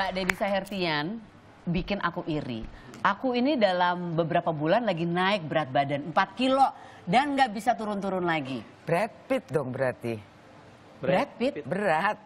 Mbak Debbie Sahertian bikin aku iri. Aku ini dalam beberapa bulan lagi naik berat badan 4 kilo dan nggak bisa turun-turun lagi. Brad Pitt dong berarti. Brad Pitt? Berat.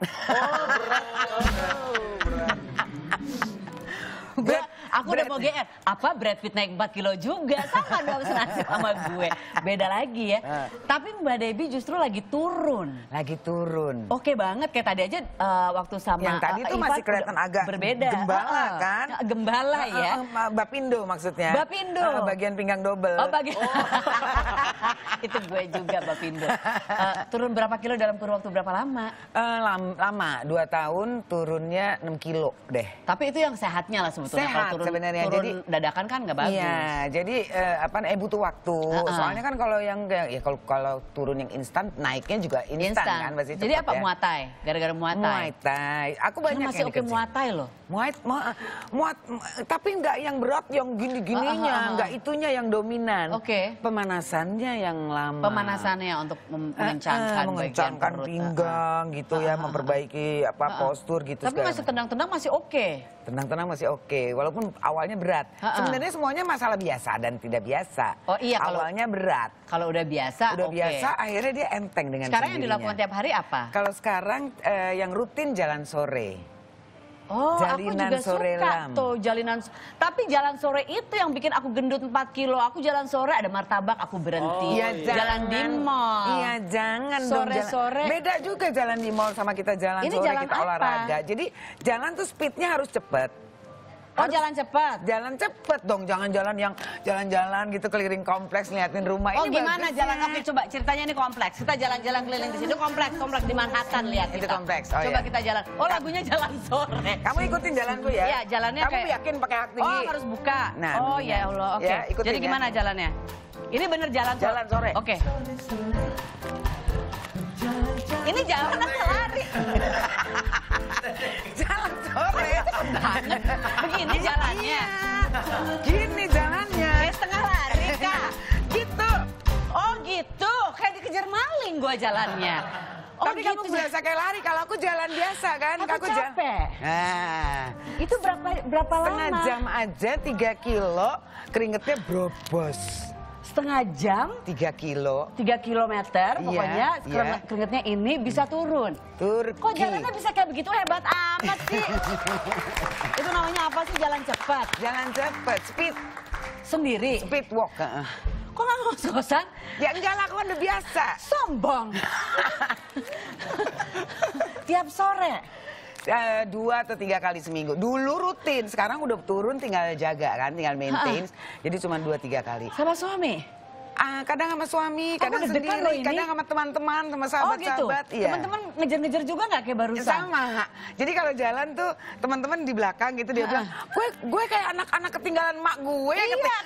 Gua, aku udah mau GR. Apa Brad Pitt naik 4 kilo juga? Sama dong senasib sama gue. Beda lagi ya. Ah. Tapi Mbak Debbie justru lagi turun. Lagi turun. Oke banget kayak tadi aja eh, waktu sama Yang tadi tuh Ivan masih kelihatan agak berbeda. gembala, Heeh. kan? Gembala ya. Ah, ah, Bapindo maksudnya. Bapindo. Ah, bagian pinggang double. Oh bagi itu gue juga Bapindo. Eh, turun berapa kilo dalam kurun waktu berapa lama? Lam- lama, dua tahun turunnya 6 kilo deh. Tapi itu yang sehatnya lah sebetulnya. Sehat Kalau turun, sebenarnya. turun Jadi- dadakan kan nggak bagus. Iya, jadi eh, apa eh butuh waktu. Ah, ah. Soalnya kan kalau yang ya kalau kalau turun yang instan naiknya juga instan Instan. kan pasti Jadi apa ya. Muay Thai? Gara-gara. Muay Thai. Aku Karena banyak masih yang oke. Muay Thai loh. Muay, muay, muay- tapi nggak yang berat, yang gini-gininya, Ah, ah, ah, ah. nggak itunya yang dominan. Oke. Pemanasannya yang lama. Pemanasannya untuk Eh, eh, mengencangkan, bagian mengencangkan pinggang gitu ya, memperbaiki apa postur gitu. Tapi segala masih macam. tendang-tendang masih oke. Tenang-tenang masih oke, walaupun awalnya berat. Ha-ha. Sebenarnya semuanya masalah biasa dan tidak biasa. Oh iya, kalau- awalnya berat. Kalau udah biasa, Udah oke. biasa, akhirnya dia enteng dengan Sekarang yang sendirinya. dilakukan tiap hari apa? Kalau sekarang eh, yang rutin jalan sore. Oh, Jalinan aku juga sore suka lam. tuh jalinan. Tapi jalan sore itu yang bikin aku gendut 4 kilo. Aku jalan sore ada martabak, aku berhenti. Iya, jalan di mall. Iya, jangan dong. jalan- Sore-sore. Beda juga jalan di mall sama kita jalan Ini sore jalan kita apa? olahraga. Jadi jalan tuh speednya harus cepet. Oh, Harus- jalan cepat. Jalan cepet dong, jangan jalan yang jalan-jalan gitu keliling kompleks ngeliatin rumah. Oh Ini gimana bagusnya. jalan oke coba ceritanya ini kompleks. Kita jalan-jalan keliling di sini kompleks, kompleks di Manhattan lihat Itu kita. kompleks, oh coba iya. kita jalan. Oh lagunya jalan sore. Kamu ikutin jalanku ya? Iya, jalannya Kamu kayak- yakin pakai hak tinggi? Oh harus buka. Nah, oh ya Allah, oke. Ya, ikutin Jadi ya. gimana jalannya? Ini bener jalan sore. Jalan sore. Oke. Ini jalan apa lari? Jalan. Begini jalannya. Gini jalannya. Kayak setengah lari kak. Gitu. Oh gitu, kayak dikejar maling gua jalannya. Oh Tapi kamu gitu. biasa kayak lari, kalau aku jalan biasa kan. Aku ja- capek. Nah, Itu berapa berapa setengah lama? jam aja 3 kilo, keringetnya brobos. Setengah jam, 3 kilo, 3 kilometer, Iya, pokoknya iya. keringet- keringetnya ini bisa turun. Turki. Kok jalannya bisa kayak begitu hebat amat sih? Itu namanya apa sih jalan cepat? Jalan cepet, speed, Sendiri? speed walk. heeh. Kok nggak ngos-ngosan? Ya enggak lah, aku kan udah biasa. Sombong. Tiap sore. Eh, dua atau tiga kali seminggu. Dulu rutin, sekarang udah turun tinggal jaga kan, tinggal maintain. Jadi cuma dua tiga kali. Sama suami? Ah, kadang sama suami, kadang loh sendiri, kadang sama teman-teman, sama oh gitu? sahabat-sahabat. iya. Teman-teman ngejar-ngejar juga nggak kayak barusan? sama. Jadi kalau jalan tuh teman-teman di belakang gitu dia bilang, gue gue kayak anak-anak ketinggalan mak gue. Iya, kayak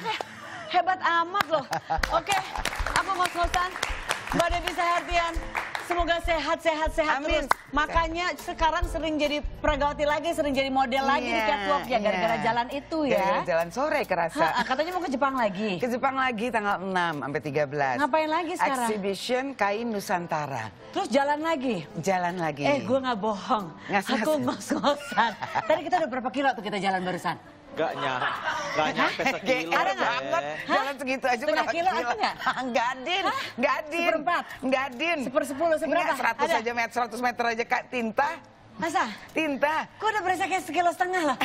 hebat amat loh. Oke, aku ngos-ngosan. Mbak Devi Sahartian, semoga sehat, sehat, sehat Amin. terus. Makanya sekarang sering jadi pragawati lagi, sering jadi model lagi di Iya, catwalk ya, gara-gara iya. jalan itu Gara-gara ya. jalan sore kerasa. Ha, katanya mau ke Jepang lagi. Ke Jepang lagi tanggal 6 sampai 13. Ngapain lagi sekarang? Exhibition Kain Nusantara. Terus jalan lagi. Jalan lagi. Eh, gue nggak bohong. Ngas-ngas. Aku ngos-ngosan. Tadi kita udah berapa kilo tuh kita jalan barusan? Gak nyampe, gak nyampe sekilo. Nggak? banget. Jalan segitu aja Setengah berapa kilo ada nggak? Enggak, Din. Hah? Enggak, Din. Seperempat? Enggak, Din. Sepersepuluh, seberapa? Enggak, 100 Ada? aja meter, 100 meter aja Kak. Tinta. Masa? Tinta. Kok udah berasa kayak sekilo setengah lah.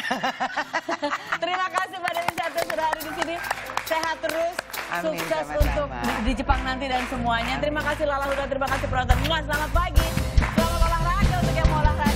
Terima kasih Mbak Dewi Sarto sudah hari di sini. Sehat terus. Amin, Sukses untuk di, di Jepang nanti dan semuanya. Terima kasih Lala Huda, terima kasih penonton semua. Selamat pagi. Selamat olahraga untuk yang mau olahraga.